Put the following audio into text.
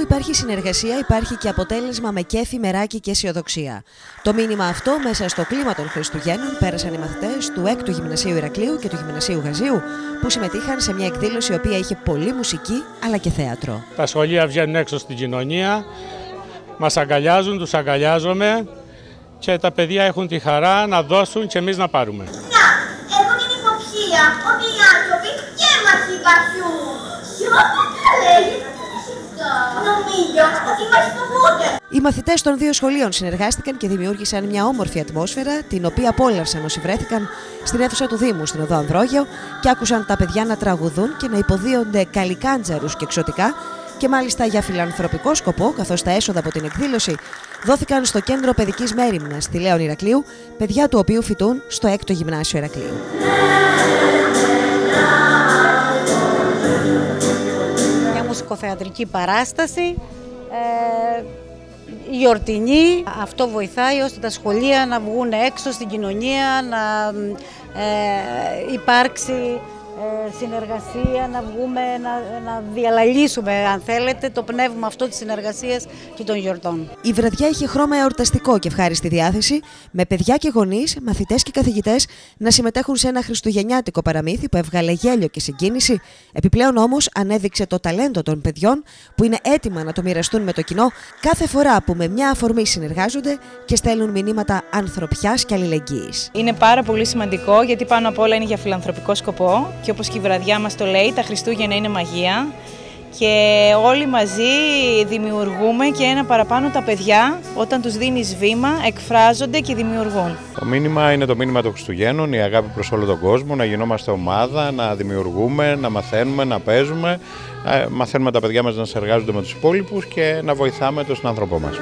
υπάρχει συνεργασία, υπάρχει και αποτέλεσμα με κέφι, μεράκι και αισιοδοξία. Το μήνυμα αυτό μέσα στο κλίμα των Χριστουγέννων πέρασαν οι μαθητές του 6ου Γυμνασίου Ηρακλείου και του Γυμνασίου Γαζίου, που συμμετείχαν σε μια εκδήλωση η οποία είχε πολύ μουσική αλλά και θέατρο. Τα σχολεία βγαίνουν έξω στην κοινωνία, μας αγκαλιάζουν, τους αγκαλιάζομαι και τα παιδιά έχουν τη χαρά να δώσουν και εμείς να πάρουμε. Να, έχω την υποψία ότι οι άνθρωποι και μας υπάρχουν. Νομίζω ότι μας φοβούνται. Οι μαθητές των δύο σχολείων συνεργάστηκαν και δημιούργησαν μια όμορφη ατμόσφαιρα, την οποία απόλαυσαν όσοι βρέθηκαν στην αίθουσα του Δήμου στην Οδό Ανδρόγειο και άκουσαν τα παιδιά να τραγουδούν και να υποδίονται καλικάντζαρους και εξωτικά και μάλιστα για φιλανθρωπικό σκοπό, καθώς τα έσοδα από την εκδήλωση δόθηκαν στο κέντρο παιδικής μέρημνας στη Λέων Ηρακλείου, παιδιά του οποίου φοιτούν στο 6ο Γυμνάσιο Ηρακλείου. Μια μουσικοθεατρική παράσταση, ε, γιορτινή. Αυτό βοηθάει ώστε τα σχολεία να βγουν έξω στην κοινωνία, να ε, υπάρξει ε, συνεργασία, να βγούμε, να, να διαλαλήσουμε αν θέλετε το πνεύμα αυτό της συνεργασίας και των γιορτών. Η βραδιά είχε χρώμα εορταστικό και ευχάριστη διάθεση, με παιδιά και γονείς, μαθητές και καθηγητές να συμμετέχουν σε ένα χριστουγεννιάτικο παραμύθι που έβγαλε γέλιο και συγκίνηση. Επιπλέον όμως ανέδειξε το ταλέντο των παιδιών που είναι έτοιμα να το μοιραστούν με το κοινό κάθε φορά που με μια αφορμή συνεργάζονται και στέλνουν μηνύματα ανθρωπιάς και αλληλεγγύης. Είναι πάρα πολύ σημαντικό γιατί πάνω απ' όλα είναι για φιλανθρωπικό σκοπό και όπως και η βραδιά μας το λέει, τα Χριστούγεννα είναι μαγεία και όλοι μαζί δημιουργούμε και ένα παραπάνω τα παιδιά όταν τους δίνεις βήμα εκφράζονται και δημιουργούν. Το μήνυμα είναι το μήνυμα των Χριστουγέννων, η αγάπη προς όλο τον κόσμο, να γινόμαστε ομάδα, να δημιουργούμε, να μαθαίνουμε, να παίζουμε, να μαθαίνουμε τα παιδιά μας να συνεργάζονται με τους υπόλοιπους και να βοηθάμε τον άνθρωπο μας.